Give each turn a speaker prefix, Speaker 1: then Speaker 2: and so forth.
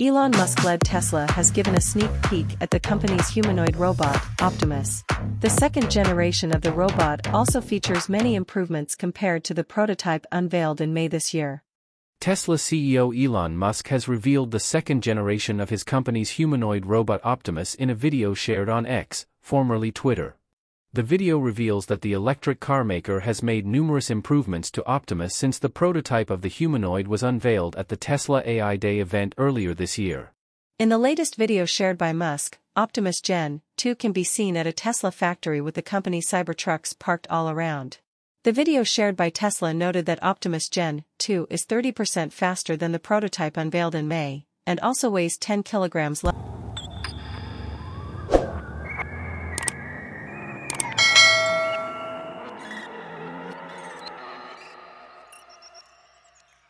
Speaker 1: Elon Musk-led Tesla has given a sneak peek at the company's humanoid robot, Optimus. The second generation of the robot also features many improvements compared to the prototype unveiled in May this year.
Speaker 2: Tesla CEO Elon Musk has revealed the second generation of his company's humanoid robot Optimus in a video shared on X, formerly Twitter. The video reveals that the electric car maker has made numerous improvements to Optimus since the prototype of the humanoid was unveiled at the Tesla AI Day event earlier this year.
Speaker 1: In the latest video shared by Musk, Optimus Gen 2 can be seen at a Tesla factory with the company's Cybertrucks parked all around. The video shared by Tesla noted that Optimus Gen 2 is 30% faster than the prototype unveiled in May, and also weighs 10 kilograms less.